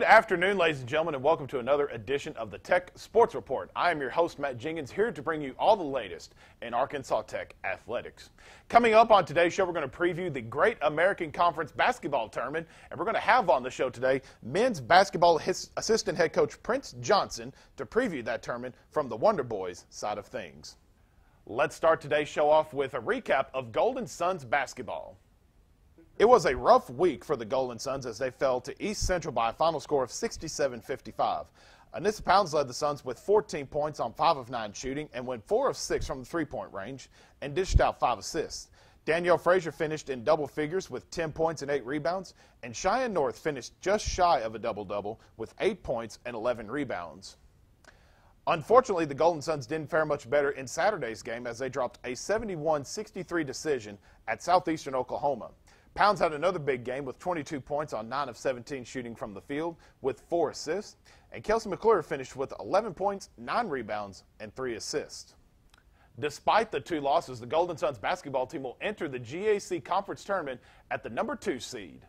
Good afternoon, ladies and gentlemen, and welcome to another edition of the Tech Sports Report. I am your host, Matt Jenkins, here to bring you all the latest in Arkansas Tech athletics. Coming up on today's show, we're going to preview the Great American Conference basketball tournament, and we're going to have on the show today men's basketball assistant head coach Prince Johnson to preview that tournament from the Wonder Boys side of things. Let's start today's show off with a recap of Golden Suns basketball. It was a rough week for the Golden Suns as they fell to East Central by a final score of 67-55. Anissa Pounds led the Suns with 14 points on 5 of 9 shooting and went 4 of 6 from the three-point range and dished out 5 assists. Danielle Frazier finished in double figures with 10 points and 8 rebounds, and Cheyenne North finished just shy of a double-double with 8 points and 11 rebounds. Unfortunately, the Golden Suns didn't fare much better in Saturday's game as they dropped a 71-63 decision at Southeastern Oklahoma. Pounds had another big game with 22 points on 9 of 17 shooting from the field with 4 assists. And Kelsey McClure finished with 11 points, 9 rebounds, and 3 assists. Despite the two losses, the Golden Suns basketball team will enter the GAC Conference Tournament at the number 2 seed.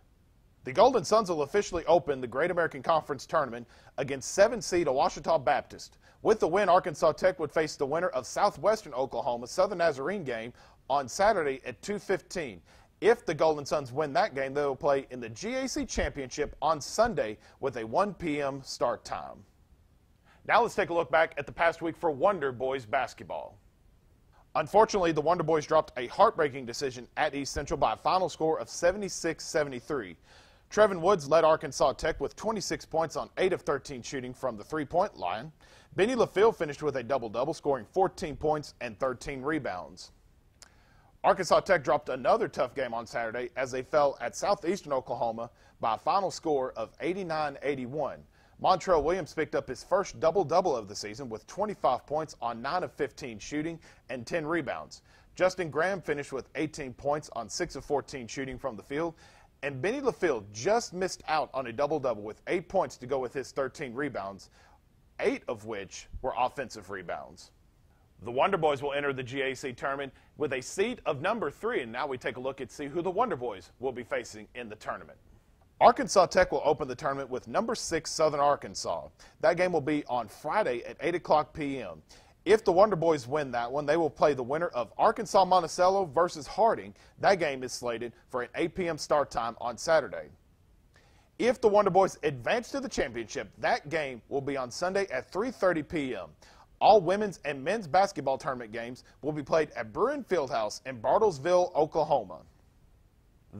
The Golden Suns will officially open the Great American Conference Tournament against 7 seed Ouachita Baptist. With the win, Arkansas Tech would face the winner of Southwestern Oklahoma Southern Nazarene game on Saturday at 2:15. If the Golden Suns win that game, they will play in the GAC Championship on Sunday with a 1 p.m. start time. Now let's take a look back at the past week for Wonder Boys basketball. Unfortunately, the Wonder Boys dropped a heartbreaking decision at East Central by a final score of 76-73. Trevin Woods led Arkansas Tech with 26 points on 8 of 13 shooting from the three-point line. Benny LaFille finished with a double-double, scoring 14 points and 13 rebounds. Arkansas Tech dropped another tough game on Saturday as they fell at Southeastern Oklahoma by a final score of 89-81. Montrell Williams picked up his first double-double of the season with 25 points on 9 of 15 shooting and 10 rebounds. Justin Graham finished with 18 points on 6 of 14 shooting from the field, and Benny LaFille just missed out on a double-double with 8 points to go with his 13 rebounds, 8 of which were offensive rebounds. The Wonder Boys will enter the GAC tournament with a seat of number three, and now we take a look and see who the Wonder Boys will be facing in the tournament. Arkansas Tech will open the tournament with number six Southern Arkansas. That game will be on Friday at 8 o'clock p.m. If the Wonder Boys win that one, they will play the winner of Arkansas Monticello versus Harding. That game is slated for an 8 p.m. start time on Saturday. If the Wonder Boys advance to the championship, that game will be on Sunday at 3:30 p.m. All women's and men's basketball tournament games will be played at Bruin Fieldhouse in Bartlesville, Oklahoma.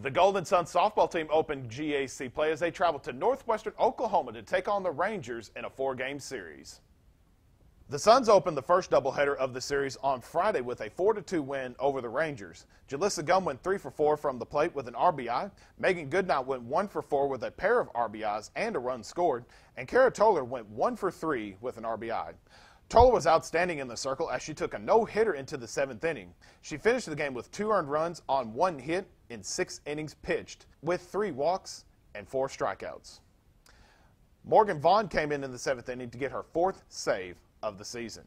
The Golden Sun softball team opened GAC play as they traveled to northwestern Oklahoma to take on the Rangers in a four-game series. The Suns opened the first doubleheader of the series on Friday with a 4-2 win over the Rangers. Jalissa Gum went 3 for 4 from the plate with an RBI. Megan Goodnight went 1 for 4 with a pair of RBIs and a run scored. And Kara Toller went 1 for 3 with an RBI. Tola was outstanding in the circle as she took a no-hitter into the seventh inning. She finished the game with two earned runs on one hit in six innings pitched, with three walks and four strikeouts. Morgan Vaughn came in in the seventh inning to get her fourth save of the season.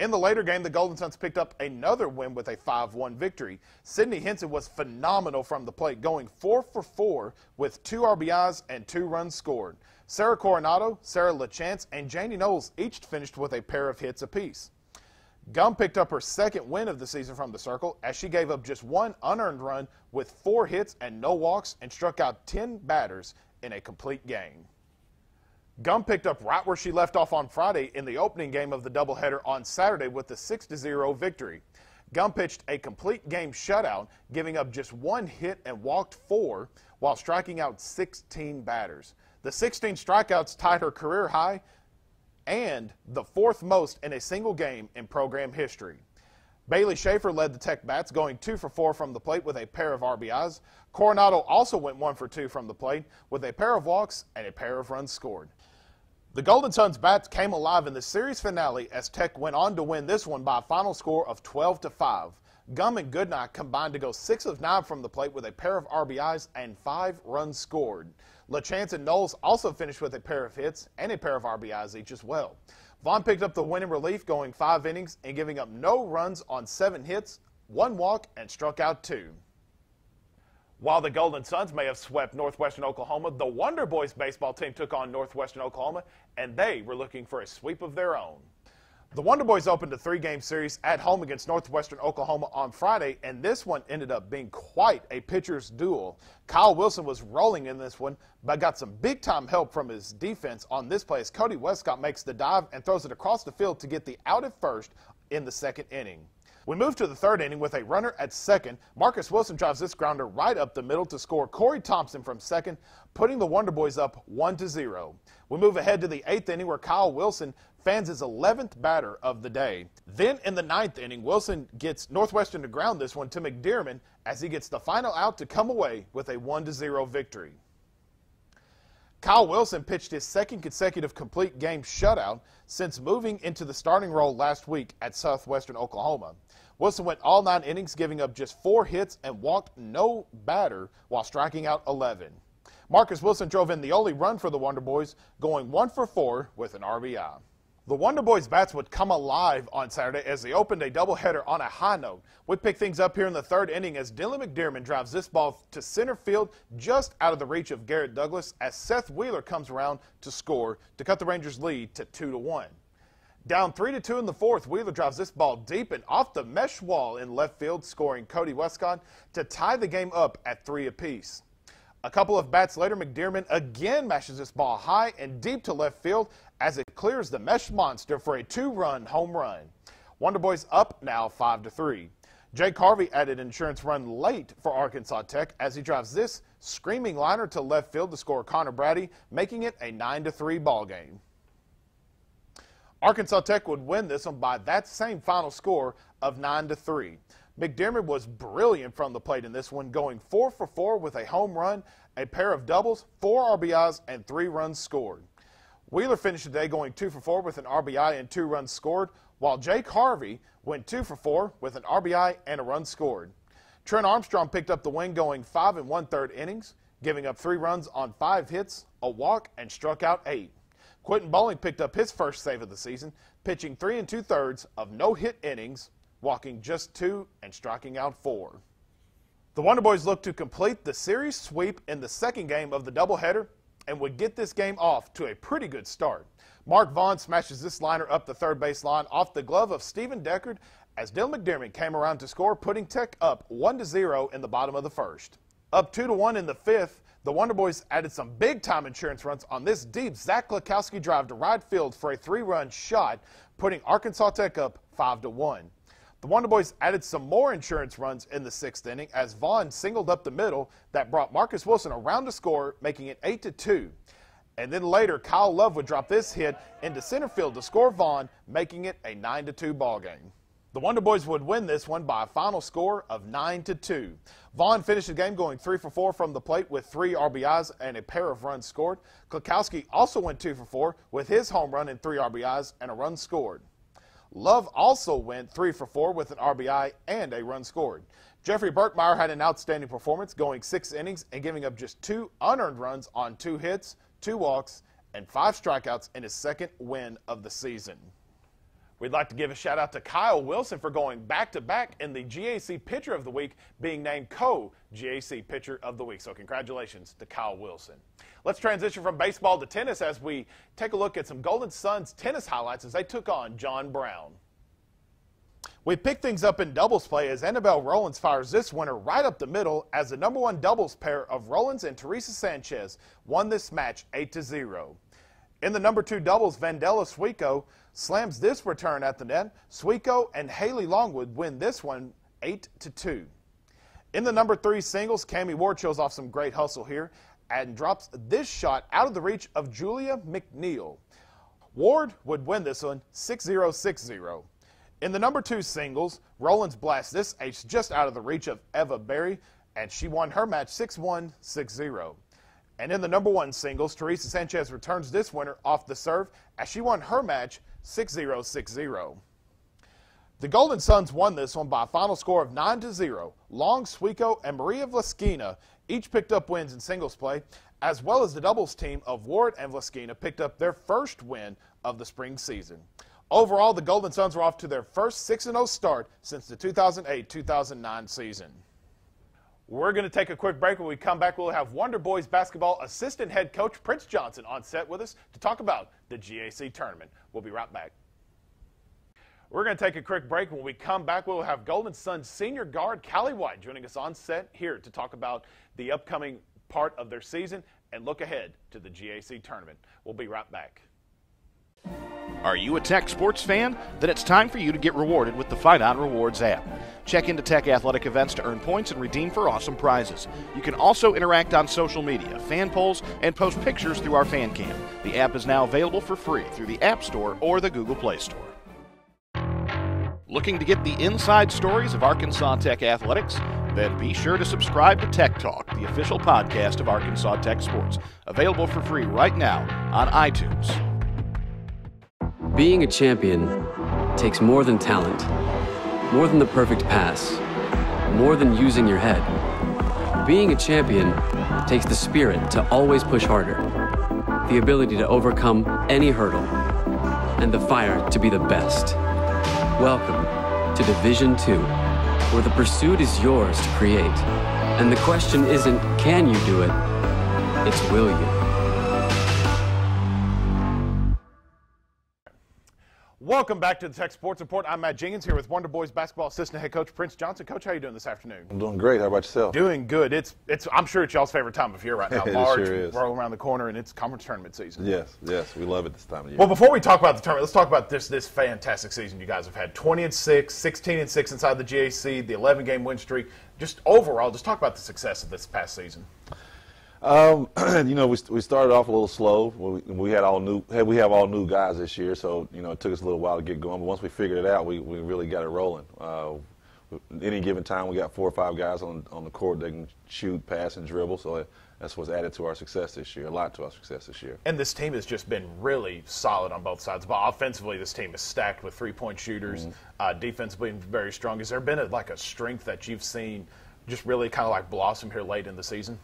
In the later game, the Golden Suns picked up another win with a 5-1 victory. Sydney Henson was phenomenal from the plate, going 4 for 4 with two RBIs and two runs scored. Sarah Coronado, Sarah LaChance, and Janie Knowles each finished with a pair of hits apiece. Gum picked up her second win of the season from the circle as she gave up just one unearned run with four hits and no walks and struck out 10 batters in a complete game. Gum picked up right where she left off on Friday in the opening game of the doubleheader on Saturday with a 6-0 victory. Gum pitched a complete game shutout, giving up just one hit and walked four while striking out 16 batters. The 16 strikeouts tied her career high and the fourth most in a single game in program history. Bailey Schaefer led the Tech Bats, going two for four from the plate with a pair of RBIs. Coronado also went one for two from the plate with a pair of walks and a pair of runs scored. The Golden Suns bats came alive in the series finale as Tech went on to win this one by a final score of 12 to 5. Gum and Goodnight combined to go 6 of 9 from the plate with a pair of RBIs and 5 runs scored. LaChance and Knowles also finished with a pair of hits and a pair of RBIs each as well. Vaughn picked up the win in relief, going five innings and giving up no runs on seven hits, one walk, and struck out two. While the Golden Suns may have swept Northwestern Oklahoma, the Wonder Boys baseball team took on Northwestern Oklahoma, and they were looking for a sweep of their own. The Wonder Boys opened a three game series at home against Northwestern Oklahoma on Friday, and this one ended up being quite a pitcher's duel. Kyle Wilson was rolling in this one, but got some big time help from his defense on this play as Cody Westcott makes the dive and throws it across the field to get the out at first in the second inning. We move to the third inning with a runner at second. Marcus Wilson drives this grounder right up the middle to score Corey Thompson from second, putting the Wonder Boys up 1 to 0. We move ahead to the eighth inning where Kyle Wilson fans his 11th batter of the day. Then in the ninth inning, Wilson gets Northwestern to ground this one to McDermott as he gets the final out to come away with a 1 to 0 victory. Kyle Wilson pitched his second consecutive complete game shutout since moving into the starting role last week at Southwestern Oklahoma. Wilson went all nine innings, giving up just four hits and walked no batter while striking out 11. Marcus Wilson drove in the only run for the Wonder Boys, going one for four with an RBI. The Wonder Boys bats would come alive on Saturday as they opened a doubleheader on a high note. We pick things up here in the third inning as Dylan McDermott drives this ball to center field just out of the reach of Garrett Douglas as Seth Wheeler comes around to score to cut the Rangers lead to 2 to 1. Down 3 to 2 in the fourth, Wheeler drives this ball deep and off the mesh wall in left field, scoring Cody Westcott to tie the game up at 3 apiece. A couple of bats later, McDermott again mashes this ball high and deep to left field as it clears the mesh monster for a two-run home run. Wonder Boys up now 5 to 3. Jake Harvey added insurance run late for Arkansas Tech as he drives this screaming liner to left field to score Connor Brady, making it a 9 to 3 ball game. Arkansas Tech would win this one by that same final score of 9 to 3. McDermott was brilliant from the plate in this one, going 4 for 4 with a home run, a pair of doubles, 4 RBIs, and 3 runs scored. Wheeler finished the day going 2 for 4 with an RBI and 2 runs scored, while Jake Harvey went 2 for 4 with an RBI and a run scored. Trent Armstrong picked up the win going 5 and 1 third innings, giving up 3 runs on 5 hits, a walk, and struck out 8. Quinton Bowling picked up his first save of the season, pitching 3 and 2 thirds of no hit innings walking just two and striking out four. The Wonder Boys look to complete the series sweep in the second game of the doubleheader and would get this game off to a pretty good start. Mark Vaughn smashes this liner up the third base line off the glove of Stephen Deckard as Dylan McDermott came around to score, putting Tech up 1 to 0 in the bottom of the first. Up 2 to 1 in the fifth, the Wonder Boys added some big time insurance runs on this deep Zach Klakowski drive to right field for a three run shot, putting Arkansas Tech up 5 to 1. The Wonder Boys added some more insurance runs in the sixth inning as Vaughn singled up the middle that brought Marcus Wilson around to score, making it 8 to 2. And then later, Kyle Love would drop this hit into center field to score Vaughn, making it a 9 to 2 ball game. The Wonder Boys would win this one by a final score of 9 to 2. Vaughn finished the game going 3 for 4 from the plate with 3 RBIs and a pair of runs scored. Klakowski also went 2 for 4 with his home run and 3 RBIs and a run scored. Love also went three for four with an RBI and a run scored. Jeffrey Burkmeyer had an outstanding performance, going six innings and giving up just two unearned runs on two hits, two walks, and five strikeouts in his second win of the season. We'd like to give a shout out to Kyle Wilson for going back to back in the GAC Pitcher of the Week, being named co GAC Pitcher of the Week. So, congratulations to Kyle Wilson. Let's transition from baseball to tennis as we take a look at some Golden Suns tennis highlights as they took on John Brown. We pick things up in doubles play as Annabelle Rollins fires this winner right up the middle as the number one doubles pair of Rollins and Teresa Sanchez won this match 8 to 0. In the number two doubles, Vandella Suiko slams this return at the net. Suiko and Haley Longwood win this one 8 to 2. In the number three singles, Cami Ward shows off some great hustle here and drops this shot out of the reach of Julia McNeil. Ward would win this one 6 0 6 0. In the number two singles, Rollins blasts this ace just out of the reach of Eva Berry, and she won her match 6 1 6 0. And in the number one singles, Teresa Sanchez returns this winner off the serve as she won her match 6 0 6 0. The Golden Suns won this one by a final score of 9 to 0. Long, Suiko, and Maria Vlaskina each picked up wins in singles play, as well as the doubles team of Ward and Vlaskina picked up their first win of the spring season. Overall, the Golden Suns were off to their first 6 0 start since the 2008 2009 season. We're going to take a quick break. When we come back, we'll have Wonder Boys basketball assistant head coach Prince Johnson on set with us to talk about the GAC tournament. We'll be right back. We're going to take a quick break. When we come back, we'll have Golden Suns senior guard Callie White joining us on set here to talk about the upcoming part of their season and look ahead to the GAC tournament. We'll be right back. Are you a Tech sports fan? Then it's time for you to get rewarded with the Fight On Rewards app. Check into Tech athletic events to earn points and redeem for awesome prizes. You can also interact on social media, fan polls, and post pictures through our fan cam. The app is now available for free through the App Store or the Google Play Store. Looking to get the inside stories of Arkansas Tech athletics? Then be sure to subscribe to Tech Talk, the official podcast of Arkansas Tech Sports, available for free right now on iTunes. Being a champion takes more than talent, more than the perfect pass, more than using your head. Being a champion takes the spirit to always push harder, the ability to overcome any hurdle, and the fire to be the best. Welcome to Division 2, where the pursuit is yours to create. And the question isn't, can you do it? It's, will you? Welcome back to the Tech Sports Report. I'm Matt Jenkins here with Wonder Boys basketball assistant head coach Prince Johnson. Coach, how are you doing this afternoon? I'm doing great. How about yourself? Doing good. It's it's. I'm sure it's y'all's favorite time of year right now. It March, sure is. rolling around the corner, and it's conference tournament season. Yes, yes, we love it this time of year. Well, before we talk about the tournament, let's talk about this this fantastic season you guys have had. 20 and 6, 16 and 6 inside the GAC, the 11 game win streak. Just overall, just talk about the success of this past season. Um, you know, we, we started off a little slow. We, we had all new, we have all new guys this year, so you know it took us a little while to get going. But once we figured it out, we, we really got it rolling. Uh, any given time, we got four or five guys on on the court that can shoot, pass, and dribble. So that's what's added to our success this year. A lot to our success this year. And this team has just been really solid on both sides. But offensively, this team is stacked with three-point shooters. Mm-hmm. Uh, defensively, very strong. Has there been a, like a strength that you've seen just really kind of like blossom here late in the season?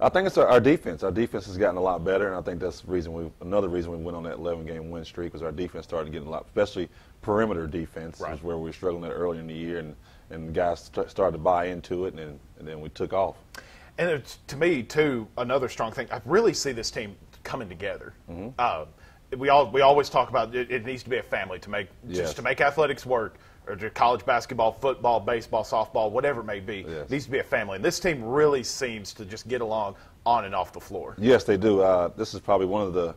I think it's our, our defense. Our defense has gotten a lot better, and I think that's the reason we another reason we went on that 11 game win streak was our defense started getting a lot, especially perimeter defense, Right. is where we were struggling at earlier in the year, and and guys st- started to buy into it, and then, and then we took off. And it's, to me, too, another strong thing. I really see this team coming together. Mm-hmm. Uh, we all we always talk about it, it needs to be a family to make Yes. just to make athletics work, or college basketball, football, baseball, softball, whatever it may be. Yes. Needs to be a family. And this team really seems to just get along on and off the floor. Yes, they do. Uh, this is probably one of the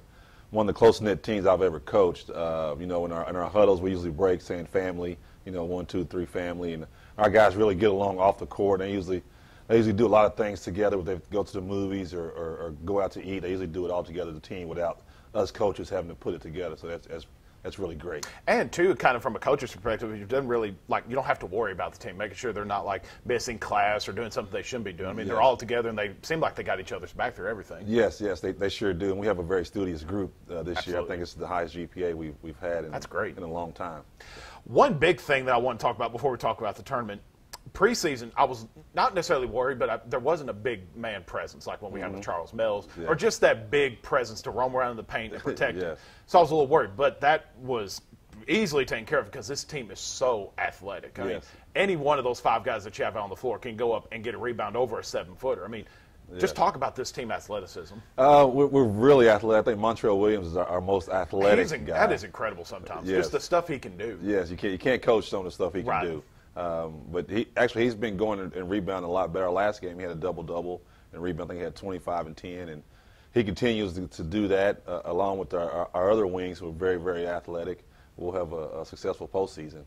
one of the close knit teams I've ever coached. Uh, you know, in our in our huddles, we usually break saying family. You know, one, two, three, family, and our guys really get along off the court. They usually they usually do a lot of things together. They go to the movies or, or, or go out to eat, they usually do it all together as a team without us coaches having to put it together. So that's that's, that's really great. And two, kind of from a coach's perspective, you done really like you don't have to worry about the team, making sure they're not like missing class or doing something they shouldn't be doing. I mean, they're all together and they seem like they got each other's back through everything. Yes, yes, they, they sure do. And we have a very studious group uh, this year. I think it's the highest GPA we've, we've had in, That's great. in a long time. One big thing that I want to talk about before we talk about the tournament, preseason, I was not necessarily worried, but I, there wasn't a big man presence like when we had with Charles Mills, Mm-hmm. Yeah. or just that big presence to roam around in the paint and protect. Yes. So I was a little worried, but that was easily taken care of because this team is so athletic. I mean, any one of those five guys that you have on the floor can go up and get a rebound over a seven footer. I mean, just talk about this team athleticism. Uh, we're, we're really athletic. I think Montrell Williams is our, our most athletic in- guy. that is incredible sometimes. Yes. Just the stuff he can do. Yes, you can't you can't coach some of the stuff he can Right. do. Um, but he actually he's been going and, and rebounding a lot better. Last game he had a double double and rebound. I think he had 25 and 10, and he continues to, to do that uh, along with our, our, our other wings who are very very athletic. We'll have a, a successful postseason.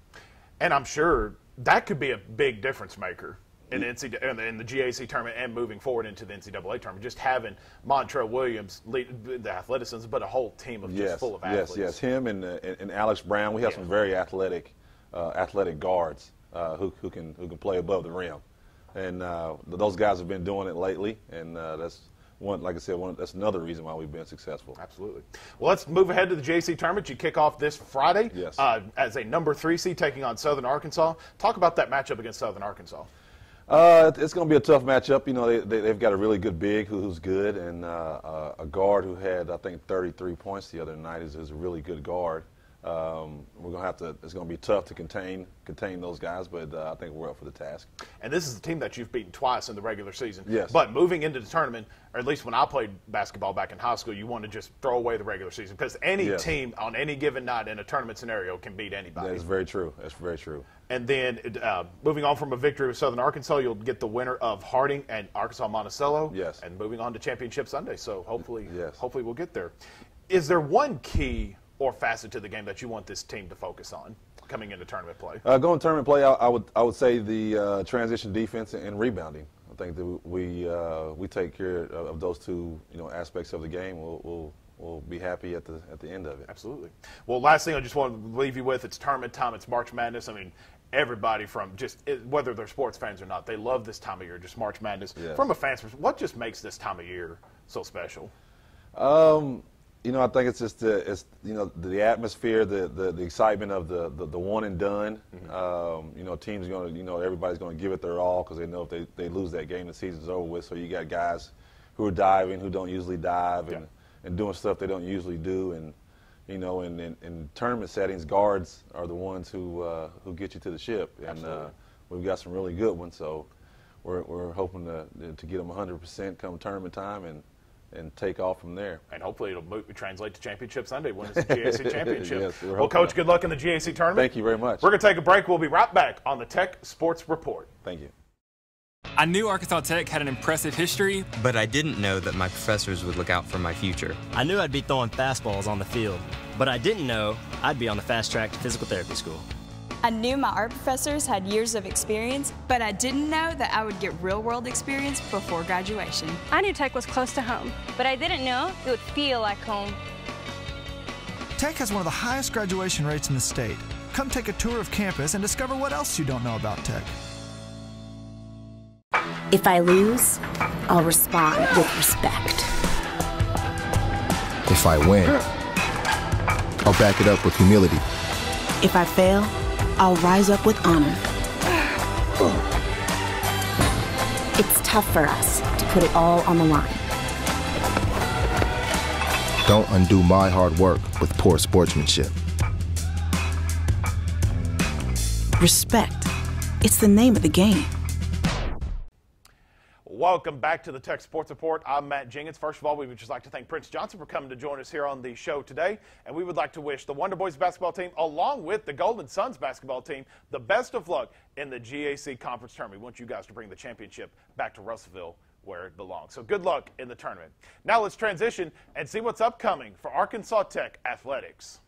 And I'm sure that could be a big difference maker in the, NCAA, in the, GAC tournament and moving forward into the NCAA tournament. Just having Montrell Williams lead the athleticism, but a whole team of just yes, full of yes, athletes. yes. Him and, uh, and, and Alex Brown. We have Yeah. some very athletic, uh, athletic guards uh, who, who can who can play above the rim, and uh, those guys have been doing it lately, and uh, that's one. Like I said, one, that's another reason why we've been successful. Absolutely. Well, let's move ahead to the GAC tournament. You kick off this Friday Yes. uh, as a number three seed taking on Southern Arkansas. Talk about that matchup against Southern Arkansas. Uh, it's going to be a tough matchup. You know, they, they, they've got a really good big who, who's good, and uh, uh, a guard who had, I think, 33 points the other night is, is a really good guard. Um, we're gonna have to. It's gonna be tough to contain contain those guys, but uh, I think we're up for the task. And this is the team that you've beaten twice in the regular season. Yes. But moving into the tournament, or at least when I played basketball back in high school, you want to just throw away the regular season because any Yes. team on any given night in a tournament scenario can beat anybody. That is very true. That's very true. And then uh, moving on from a victory with Southern Arkansas, you'll get the winner of Harding and Arkansas Monticello. Yes. And moving on to Championship Sunday. So hopefully, Yes. hopefully we'll get there. Is there one key or facet to the game that you want this team to focus on coming into tournament play? Uh, going tournament play, I, I would I would say the uh, transition defense and rebounding. I think that we uh, we take care of, of those two you know aspects of the game. We'll, we'll we'll be happy at the at the end of it. Absolutely. Well, last thing I just want to leave you with it's tournament time. It's March Madness. I mean, everybody from just whether they're sports fans or not, they love this time of year. Just March Madness. Yes. From a fan's perspective, what just makes this time of year so special? Um, you know, I think it's just the it's you know the atmosphere, the the, the excitement of the, the, the one and done. Um, you know, teams going to you know everybody's going to give it their all because they know if they, they lose that game, the season's over with. So you got guys who are diving who don't usually dive and, Yeah. and doing stuff they don't usually do and. You know, in, in, in tournament settings, guards are the ones who uh, who get you to the ship, and uh, we've got some really good ones. So we're, we're hoping to to get them 100% come tournament time and and take off from there. And hopefully it'll mo- translate to Championship Sunday when it's the GAC Championship. Yes, we're well, Coach, that. good luck in the GAC tournament. Thank you very much. We're going to take a break. We'll be right back on the Tech Sports Report. Thank you. I knew Arkansas Tech had an impressive history, But I didn't know that my professors would look out for my future. I knew I'd be throwing fastballs on the field, but I didn't know I'd be on the fast track to physical therapy school. I knew my art professors had years of experience, but I didn't know that I would get real world experience before graduation. I knew Tech was close to home, but I didn't know it would feel like home. Tech has one of the highest graduation rates in the state. Come take a tour of campus and discover what else you don't know about Tech. If I lose, I'll respond with respect. If I win, I'll back it up with humility. If I fail, I'll rise up with honor. It's tough for us to put it all on the line. Don't undo my hard work with poor sportsmanship. Respect. It's the name of the game. Welcome back to the Tech Sports Report. I'm Matt Jenkins. First of all, we would just like to thank Prince Johnson for coming to join us here on the show today. And we would like to wish the Wonder Boys basketball team, along with the Golden Suns basketball team, the best of luck in the GAC Conference Tournament. We want you guys to bring the championship back to Russellville where it belongs. So good luck in the tournament. Now let's transition and see what's upcoming for Arkansas Tech Athletics.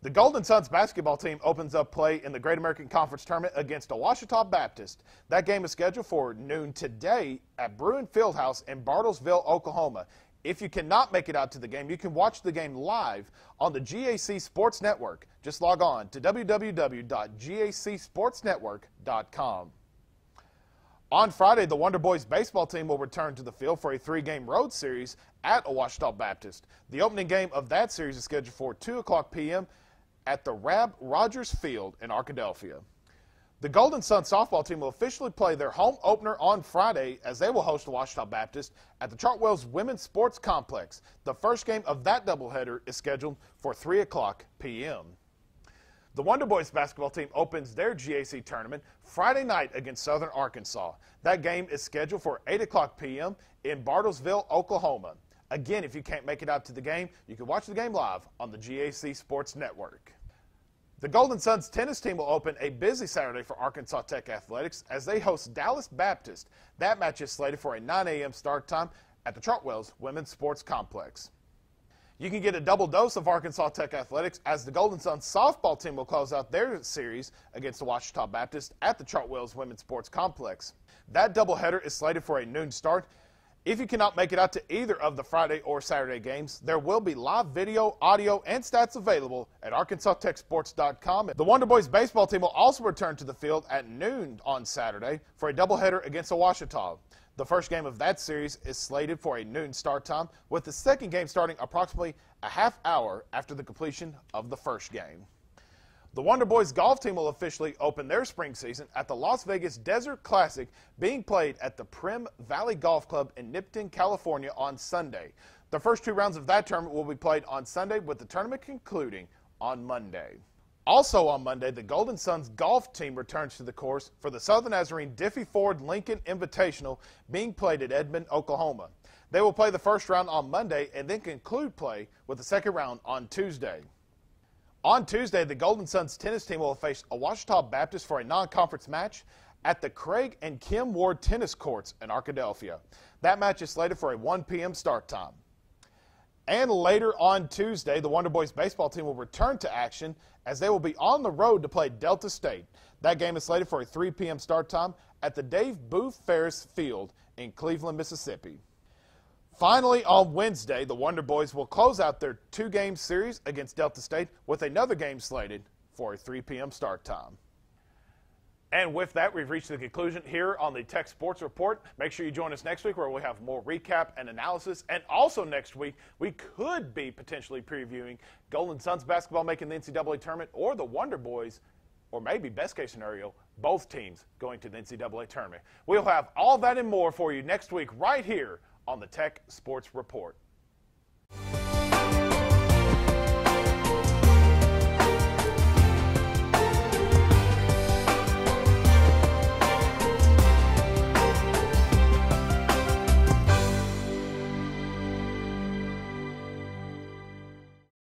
The Golden Suns basketball team opens up play in the Great American Conference Tournament against Ouachita Baptist. That game is scheduled for noon today at Bruin Fieldhouse in Bartlesville, Oklahoma. If you cannot make it out to the game, you can watch the game live on the GAC Sports Network. Just log on to www.gacsportsnetwork.com. On Friday, the Wonder Boys baseball team will return to the field for a three game road series at Ouachita Baptist. The opening game of that series is scheduled for 2 o'clock p.m. at the Rab Rodgers Field in Arkadelphia. The Golden Sun softball team will officially play their home opener on Friday as they will host Ouachita Baptist at the Chartwells Women's Sports Complex. The first game of that doubleheader is scheduled for 3 o'clock p.m. The Wonder Boys basketball team opens their GAC tournament Friday night against Southern Arkansas. That game is scheduled for 8 o'clock p.m. in Bartlesville, Oklahoma. Again, if you can't make it out to the game, you can watch the game live on the GAC Sports Network. The Golden Suns tennis team will open a busy Saturday for Arkansas Tech Athletics as they host Dallas Baptist. That match is slated for a 9 a.m. start time at the Chartwells Women's Sports Complex. You can get a double dose of Arkansas Tech athletics as the Golden Suns softball team will close out their series against the Ouachita Baptist at the Chartwells Women's Sports Complex. That doubleheader is slated for a noon start. If you cannot make it out to either of the Friday or Saturday games, there will be live video, audio, and stats available at ArkansasTechSports.com. The Wonder Boys baseball team will also return to the field at noon on Saturday for a doubleheader against Ouachita. The first game of that series is slated for a noon start time, with the second game starting approximately a half hour after the completion of the first game. The Wonder Boys golf team will officially open their spring season at the Las Vegas Desert Classic being played at the Primm Valley Golf Club in Nipton, California on Sunday. The first two rounds of that tournament will be played on Sunday with the tournament concluding on Monday. Also on Monday, the Golden Suns golf team returns to the course for the Southern Nazarene Diffee Ford Lincoln Invitational being played at Edmond, Oklahoma. They will play the first round on Monday and then conclude play with the second round on Tuesday. On Tuesday, the Golden Suns tennis team will face Ouachita Baptist for a non-conference match at the Craig and Kim Ward Tennis Courts in Arkadelphia. That match is slated for a 1 p.m. start time. And later on Tuesday, the Wonder Boys baseball team will return to action as they will be on the road to play Delta State. That game is slated for a 3 p.m. start time at the Dave Boo Ferriss Field in Cleveland, Mississippi. Finally, on Wednesday, the Wonder Boys will close out their two game series against Delta State with another game slated for a 3 p.m. start time. And with that, we've reached the conclusion here on the Tech Sports Report. Make sure you join us next week where we'll have more recap and analysis. And also next week, we could be potentially previewing Golden Suns basketball making the NCAA tournament or the Wonder Boys, or maybe best case scenario, both teams going to the NCAA tournament. We'll have all that and more for you next week right here on the Tech Sports Report.